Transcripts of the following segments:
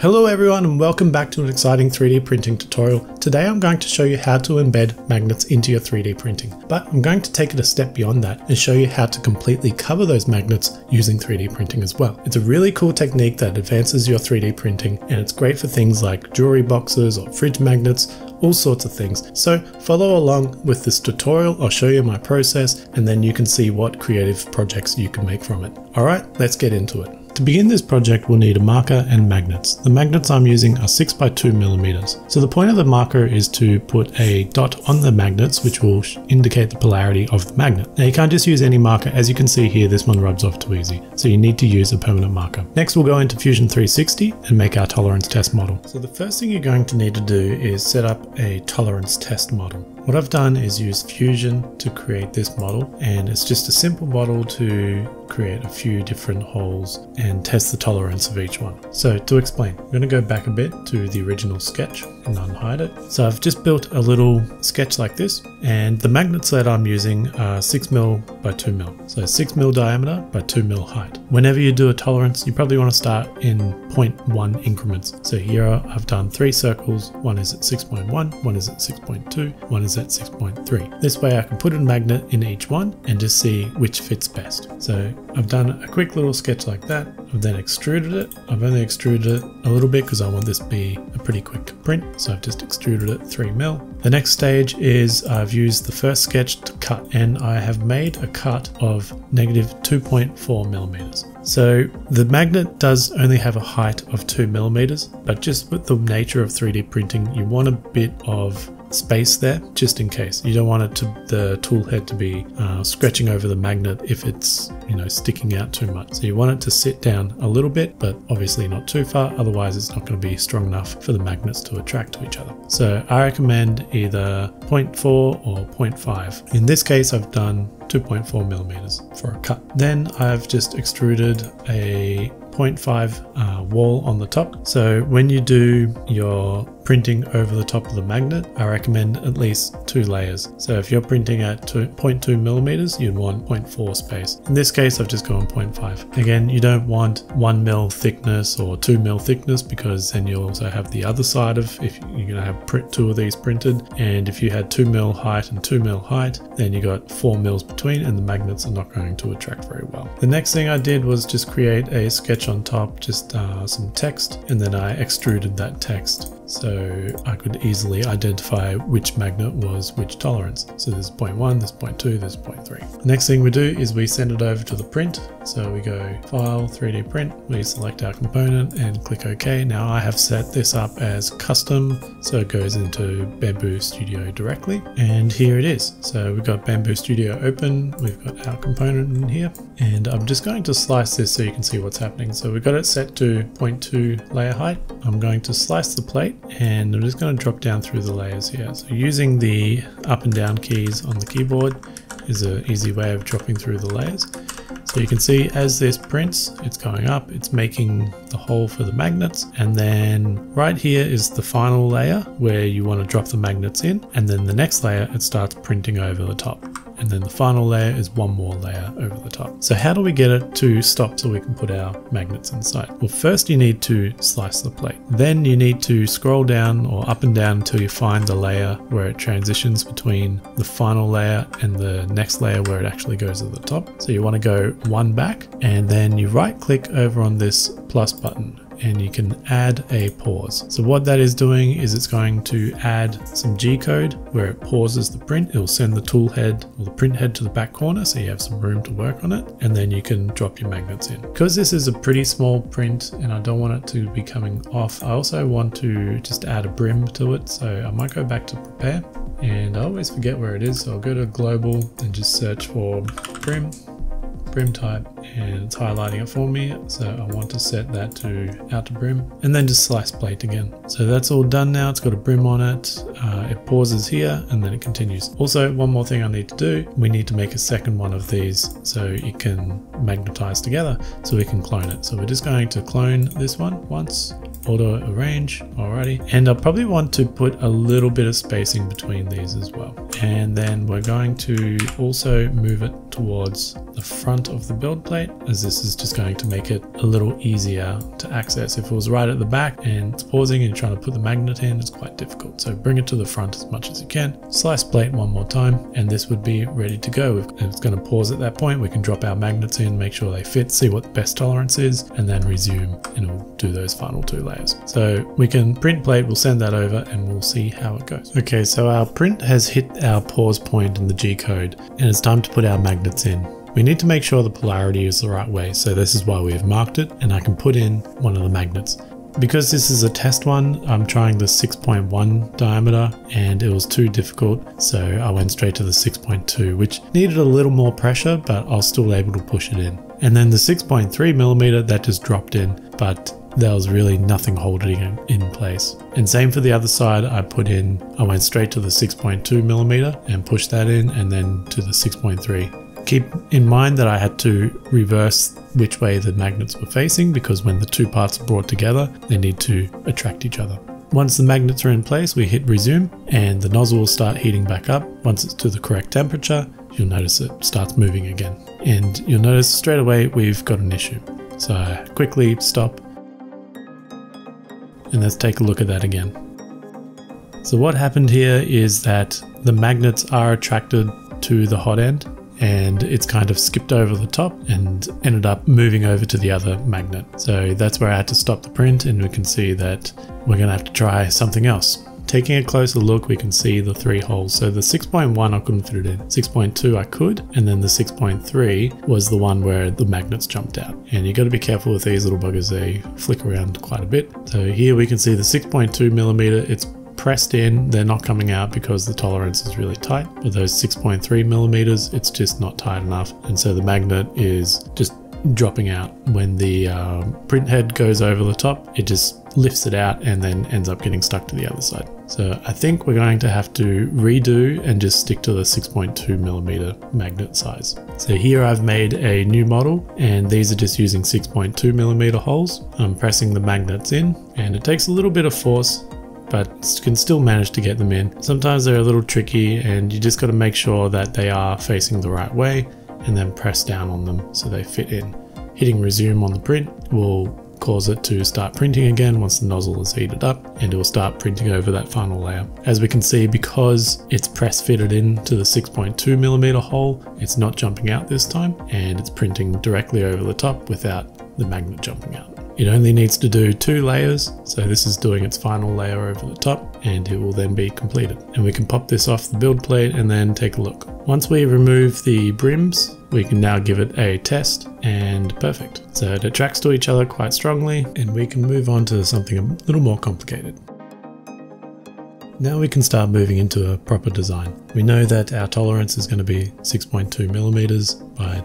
Hello everyone and welcome back to an exciting 3D printing tutorial. Today I'm going to show you how to embed magnets into your 3D printing, but I'm going to take it a step beyond that and show you how to completely cover those magnets using 3D printing as well. It's a really cool technique that advances your 3D printing and it's great for things like jewelry boxes or fridge magnets, all sorts of things. So follow along with this tutorial, I'll show you my process and then you can see what creative projects you can make from it. Alright, let's get into it. To begin this project we'll need a marker and magnets. The magnets I'm using are 6 by 2 millimeters. So the point of the marker is to put a dot on the magnets which will indicate the polarity of the magnet. Now you can't just use any marker, as you can see here this one rubs off too easy, so you need to use a permanent marker. Next we'll go into Fusion 360 and make our tolerance test model. So the first thing you're going to need to do is set up a tolerance test model. What I've done is use Fusion to create this model and it's just a simple model to create a few different holes and test the tolerance of each one. So to explain, I'm going to go back a bit to the original sketch and unhide it. So I've just built a little sketch like this and the magnets that I'm using are 6mm by 2mm. So 6mm diameter by 2mm height. Whenever you do a tolerance, you probably want to start in 0.1 increments. So here I've done three circles. One is at 6.1, one is at 6.2, one is at 6.3. This way I can put a magnet in each one and just see which fits best. So I've done a quick little sketch like that. I've then extruded it. I've only extruded it a little bit because I want this to be a pretty quick print. So I've just extruded it 3 mil. The next stage is I've used the first sketch to cut and I have made a cut of negative 2.4 millimeters. So the magnet does only have a height of 2 millimeters, but just with the nature of 3D printing, you want a bit of space there just in case. You don't want it to the tool head to be uh, scratching over the magnet if it's you know sticking out too much. So you want it to sit down a little bit but obviously not too far otherwise it's not going to be strong enough for the magnets to attract to each other. So I recommend either 0.4 or 0.5. In this case I've done 2.4 millimeters for a cut. Then I've just extruded a 0.5 uh, wall on the top. So when you do your printing over the top of the magnet, I recommend at least two layers. So if you're printing at 0.2 millimeters, you'd want 0.4 space. In this case, I've just gone 0.5. Again, you don't want one mil thickness or two mil thickness because then you'll also have the other side of if you're to have print two of these printed. And if you had two mil height and two mil height, then you got four mils between and the magnets are not going to attract very well. The next thing I did was just create a sketch on top, just uh, some text, and then I extruded that text so I could easily identify which magnet was which tolerance. So there's 0.1, there's 0.2, there's 0.3. The next thing we do is we send it over to the print. So we go File, 3D Print, we select our component and click OK. Now I have set this up as custom, so it goes into Bambu Studio directly. And here it is. So we've got Bambu Studio open, we've got our component in here, and I'm just going to slice this so you can see what's happening. So we've got it set to 0.2 layer height. I'm going to slice the plate and I'm just going to drop down through the layers here. So using the up and down keys on the keyboard is an easy way of dropping through the layers. So you can see as this prints, it's going up, it's making the hole for the magnets. And then right here is the final layer where you want to drop the magnets in. And then the next layer, it starts printing over the top and then the final layer is one more layer over the top. So how do we get it to stop so we can put our magnets inside? Well, first you need to slice the plate. Then you need to scroll down or up and down until you find the layer where it transitions between the final layer and the next layer where it actually goes to the top. So you want to go one back and then you right click over on this plus button and you can add a pause. So what that is doing is it's going to add some G code where it pauses the print. It will send the tool head or the print head to the back corner so you have some room to work on it and then you can drop your magnets in. Because this is a pretty small print and I don't want it to be coming off, I also want to just add a brim to it. So I might go back to prepare and I always forget where it is. So I'll go to global and just search for brim brim type and it's highlighting it for me. So I want to set that to outer brim and then just slice plate again. So that's all done now. It's got a brim on it. Uh, it pauses here and then it continues. Also one more thing I need to do we need to make a second one of these so it can magnetize together so we can clone it. So we're just going to clone this one once auto arrange alrighty. And I'll probably want to put a little bit of spacing between these as well. And then we're going to also move it towards the front of the build plate as this is just going to make it a little easier to access. If it was right at the back and it's pausing and you're trying to put the magnet in, it's quite difficult. So bring it to the front as much as you can. Slice plate one more time and this would be ready to go. If it's going to pause at that point, we can drop our magnets in, make sure they fit, see what the best tolerance is, and then resume and it'll do those final two layers. So we can print plate, we'll send that over and we'll see how it goes. Okay, so our print has hit our pause point in the G code and it's time to put our magnets in. We need to make sure the polarity is the right way, so this is why we have marked it, and I can put in one of the magnets. Because this is a test one, I'm trying the 6.1 diameter and it was too difficult, so I went straight to the 6.2, which needed a little more pressure, but I was still able to push it in. And then the 6.3 millimeter, that just dropped in, but there was really nothing holding it in place. And same for the other side, I put in, I went straight to the 6.2 millimeter and pushed that in and then to the 6.3. Keep in mind that I had to reverse which way the magnets were facing because when the two parts are brought together, they need to attract each other. Once the magnets are in place, we hit resume and the nozzle will start heating back up. Once it's to the correct temperature, you'll notice it starts moving again. And you'll notice straight away we've got an issue. So I quickly stop and let's take a look at that again. So what happened here is that the magnets are attracted to the hot end and it's kind of skipped over the top and ended up moving over to the other magnet. So that's where I had to stop the print and we can see that we're going to have to try something else. Taking a closer look, we can see the three holes. So the 6.1, I couldn't fit it in. 6.2, I could. And then the 6.3 was the one where the magnets jumped out. And you got to be careful with these little buggers. They flick around quite a bit. So here we can see the 6.2 millimeter. It's pressed in, they're not coming out because the tolerance is really tight. But those 6.3 millimeters, it's just not tight enough. And so the magnet is just dropping out. When the uh, print head goes over the top, it just lifts it out and then ends up getting stuck to the other side. So I think we're going to have to redo and just stick to the 6.2 millimeter magnet size. So here I've made a new model and these are just using 6.2 millimeter holes. I'm pressing the magnets in and it takes a little bit of force but can still manage to get them in. Sometimes they're a little tricky and you just got to make sure that they are facing the right way and then press down on them so they fit in. Hitting resume on the print will cause it to start printing again once the nozzle is heated up and it will start printing over that final layer. As we can see, because it's press fitted into the 6.2 millimeter hole, it's not jumping out this time and it's printing directly over the top without the magnet jumping out. It only needs to do two layers, so this is doing its final layer over the top and it will then be completed. And we can pop this off the build plate and then take a look. Once we remove the brims, we can now give it a test and perfect. So it attracts to each other quite strongly and we can move on to something a little more complicated. Now we can start moving into a proper design. We know that our tolerance is going to be 6.2 millimeters by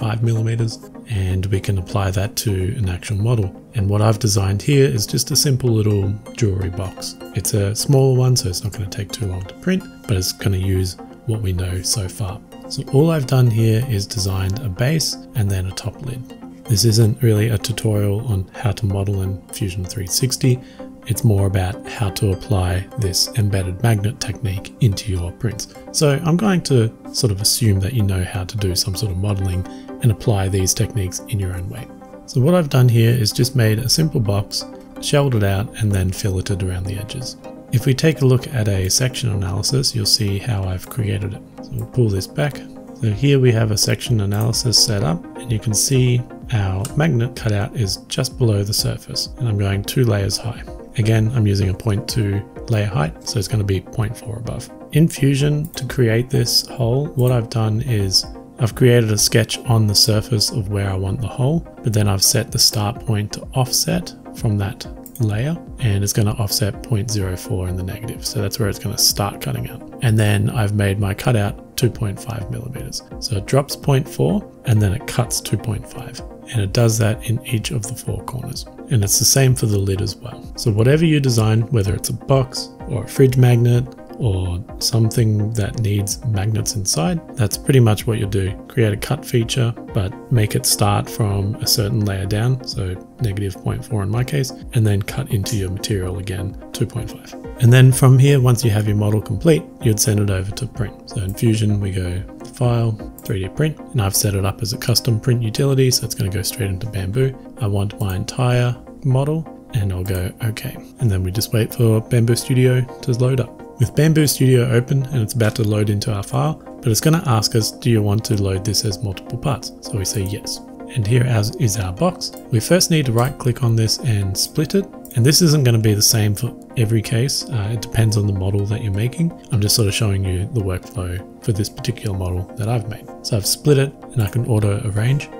2.5 millimeters and we can apply that to an actual model. And what I've designed here is just a simple little jewelry box. It's a smaller one, so it's not going to take too long to print, but it's going to use what we know so far. So all I've done here is designed a base and then a top lid. This isn't really a tutorial on how to model in Fusion 360, it's more about how to apply this embedded magnet technique into your prints. So I'm going to sort of assume that you know how to do some sort of modeling and apply these techniques in your own way. So what I've done here is just made a simple box, shelled it out and then filleted around the edges. If we take a look at a section analysis, you'll see how I've created it. So we'll pull this back. So here we have a section analysis set up and you can see our magnet cutout is just below the surface and I'm going two layers high. Again, I'm using a 0.2 layer height, so it's going to be 0.4 above. In Fusion, to create this hole, what I've done is I've created a sketch on the surface of where I want the hole, but then I've set the start point to offset from that layer and it's going to offset 0.04 in the negative. So that's where it's going to start cutting out. And then I've made my cutout 2.5 millimeters. So it drops 0.4 and then it cuts 2.5. And it does that in each of the four corners. And it's the same for the lid as well. So whatever you design, whether it's a box or a fridge magnet or something that needs magnets inside, that's pretty much what you'll do. Create a cut feature, but make it start from a certain layer down, so negative 0.4 in my case, and then cut into your material again, 2.5. And then from here, once you have your model complete, you'd send it over to print. So in Fusion, we go File, 3D Print, and I've set it up as a custom print utility, so it's going to go straight into Bambu. I want my entire model, and I'll go OK. And then we just wait for Bambu Studio to load up. With Bambu Studio open and it's about to load into our file, but it's going to ask us, do you want to load this as multiple parts? So we say yes. And here is our box. We first need to right click on this and split it. And this isn't going to be the same for every case. Uh, it depends on the model that you're making. I'm just sort of showing you the workflow for this particular model that I've made. So I've split it and I can auto arrange.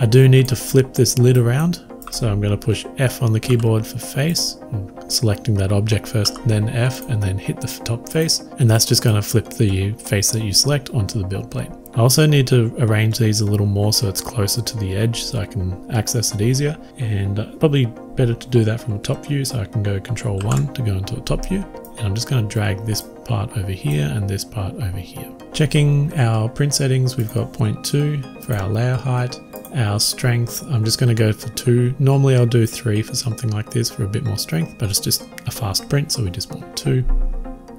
I do need to flip this lid around so I'm going to push F on the keyboard for face, selecting that object first, then F, and then hit the top face. And that's just going to flip the face that you select onto the build plate. I also need to arrange these a little more so it's closer to the edge so I can access it easier. And uh, probably better to do that from a top view so I can go control 1 to go into a top view. And I'm just going to drag this part over here and this part over here. Checking our print settings, we've got 0.2 for our layer height, our strength, I'm just going to go for two. Normally I'll do three for something like this for a bit more strength, but it's just a fast print, so we just want two.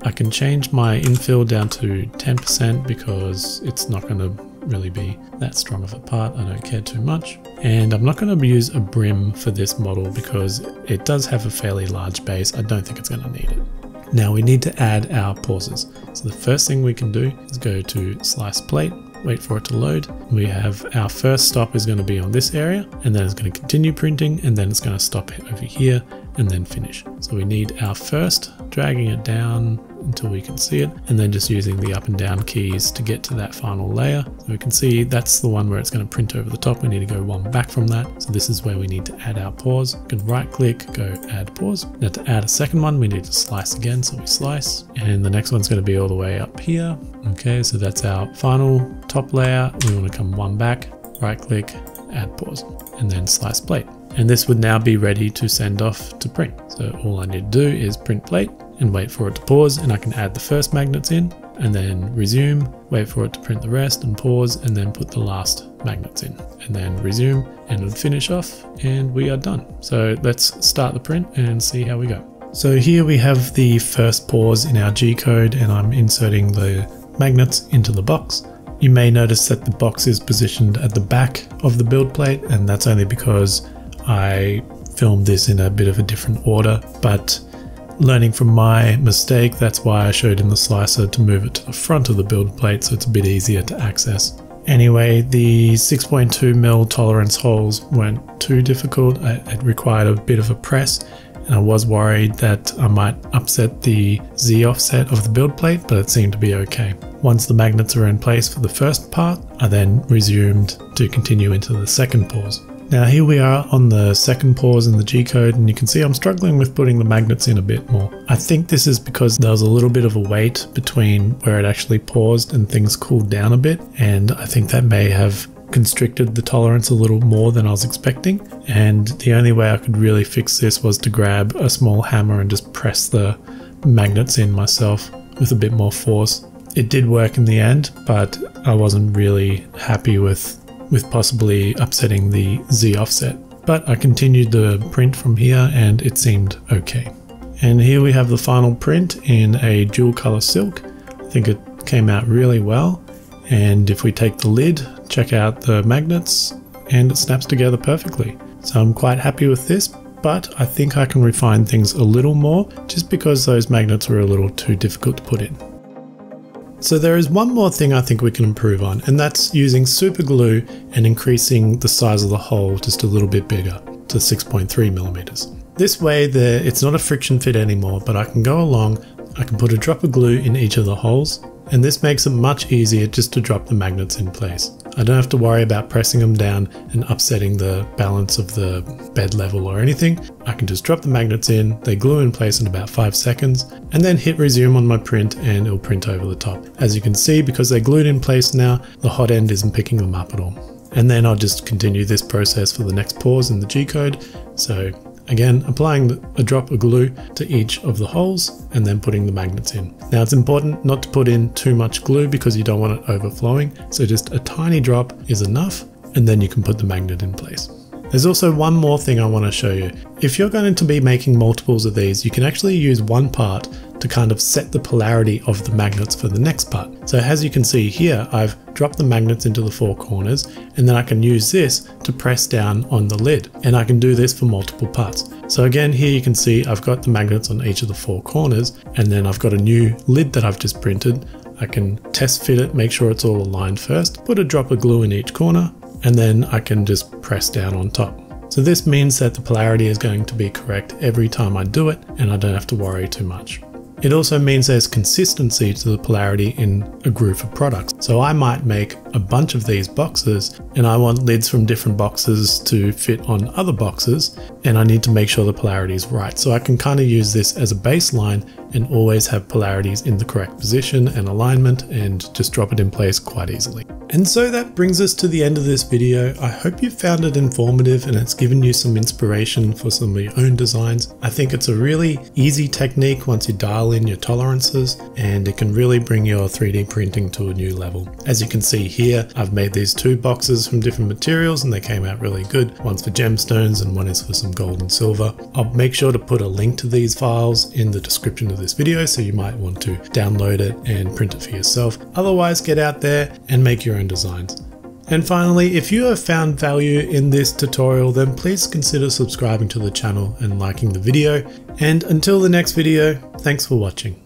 I can change my infill down to 10% because it's not going to really be that strong of a part. I don't care too much. And I'm not going to use a brim for this model because it does have a fairly large base. I don't think it's going to need it. Now we need to add our pauses. So the first thing we can do is go to slice plate wait for it to load. We have our first stop is going to be on this area and then it's going to continue printing and then it's going to stop over here and then finish. So we need our first, dragging it down until we can see it, and then just using the up and down keys to get to that final layer. So we can see that's the one where it's going to print over the top. We need to go one back from that. So this is where we need to add our pause. We can right click, go add pause. Now to add a second one, we need to slice again. So we slice, and the next one's going to be all the way up here. Okay, so that's our final top layer. We want to come one back, right click, add pause, and then slice plate. And this would now be ready to send off to print. So all I need to do is print plate and wait for it to pause and I can add the first magnets in and then resume, wait for it to print the rest and pause and then put the last magnets in and then resume and finish off and we are done. So let's start the print and see how we go. So here we have the first pause in our G code and I'm inserting the magnets into the box. You may notice that the box is positioned at the back of the build plate and that's only because I filmed this in a bit of a different order, but learning from my mistake, that's why I showed in the slicer to move it to the front of the build plate so it's a bit easier to access. Anyway, the 6.2mm tolerance holes weren't too difficult. It required a bit of a press and I was worried that I might upset the Z offset of the build plate, but it seemed to be okay. Once the magnets were in place for the first part, I then resumed to continue into the second pause. Now here we are on the second pause in the G-code and you can see I'm struggling with putting the magnets in a bit more. I think this is because there was a little bit of a wait between where it actually paused and things cooled down a bit and I think that may have constricted the tolerance a little more than I was expecting and the only way I could really fix this was to grab a small hammer and just press the magnets in myself with a bit more force. It did work in the end but I wasn't really happy with with possibly upsetting the Z offset. But I continued the print from here and it seemed okay. And here we have the final print in a dual color silk. I think it came out really well. And if we take the lid, check out the magnets and it snaps together perfectly. So I'm quite happy with this, but I think I can refine things a little more just because those magnets were a little too difficult to put in. So there is one more thing I think we can improve on, and that's using super glue and increasing the size of the hole just a little bit bigger to 6.3 millimeters. This way there, it's not a friction fit anymore, but I can go along, I can put a drop of glue in each of the holes, and this makes it much easier just to drop the magnets in place. I don't have to worry about pressing them down and upsetting the balance of the bed level or anything. I can just drop the magnets in, they glue in place in about 5 seconds, and then hit resume on my print and it'll print over the top. As you can see, because they're glued in place now, the hot end isn't picking them up at all. And then I'll just continue this process for the next pause in the G code. So Again, applying a drop of glue to each of the holes and then putting the magnets in. Now it's important not to put in too much glue because you don't want it overflowing. So just a tiny drop is enough and then you can put the magnet in place. There's also one more thing I want to show you. If you're going to be making multiples of these, you can actually use one part to kind of set the polarity of the magnets for the next part. So as you can see here, I've dropped the magnets into the four corners and then I can use this to press down on the lid and I can do this for multiple parts. So again, here you can see I've got the magnets on each of the four corners and then I've got a new lid that I've just printed. I can test fit it, make sure it's all aligned first, put a drop of glue in each corner, and then I can just press down on top. So this means that the polarity is going to be correct every time I do it and I don't have to worry too much. It also means there's consistency to the polarity in a group of products. So I might make a bunch of these boxes and I want lids from different boxes to fit on other boxes and I need to make sure the polarity is right. So I can kind of use this as a baseline and always have polarities in the correct position and alignment and just drop it in place quite easily. And so that brings us to the end of this video. I hope you found it informative and it's given you some inspiration for some of your own designs. I think it's a really easy technique once you dial in your tolerances and it can really bring your 3D printing to a new level. As you can see here, I've made these two boxes from different materials and they came out really good. One's for gemstones and one is for some gold and silver. I'll make sure to put a link to these files in the description of this video so you might want to download it and print it for yourself. Otherwise, get out there and make your own designs. And finally, if you have found value in this tutorial, then please consider subscribing to the channel and liking the video. And until the next video, thanks for watching.